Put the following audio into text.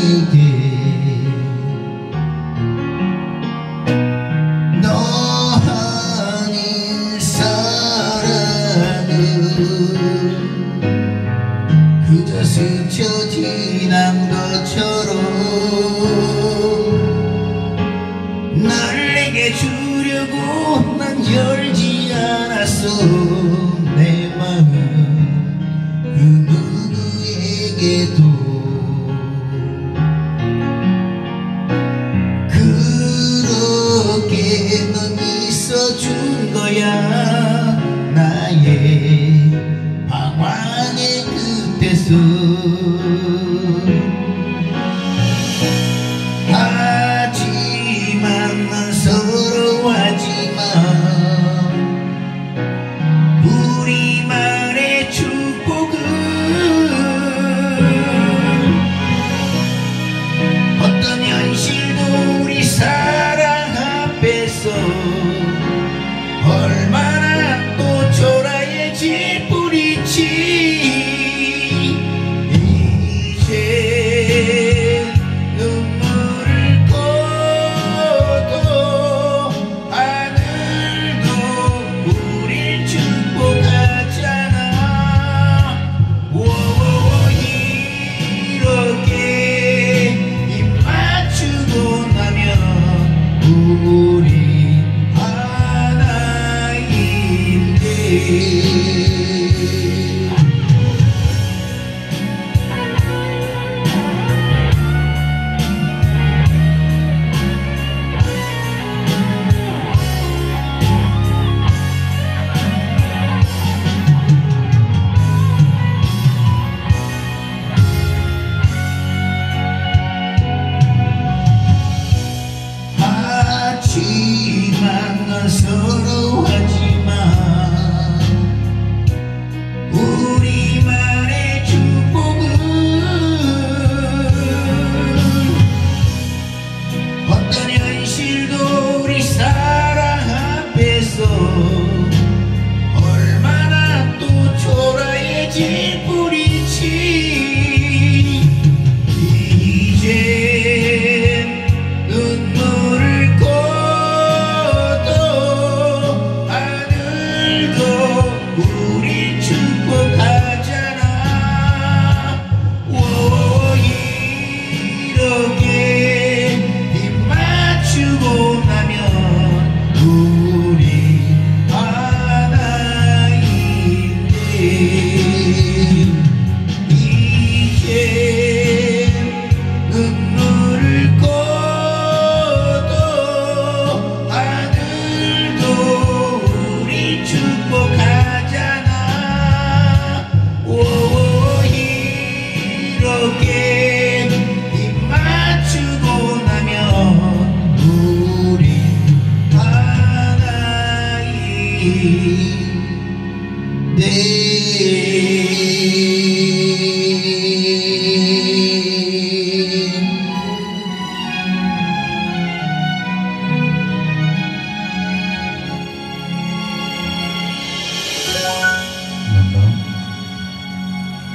있는데 너 아닌 사랑은 그저 스쳐 지난 것처럼 날 내게 주려고 난 열지 않았어. 내 마음 그 누구에게도 하지만 난 서러워하지마 우리만 서러워하지만 우리만의 축복은 어떤 현실도 우리 사랑 앞에서 얼마나 또 초라해질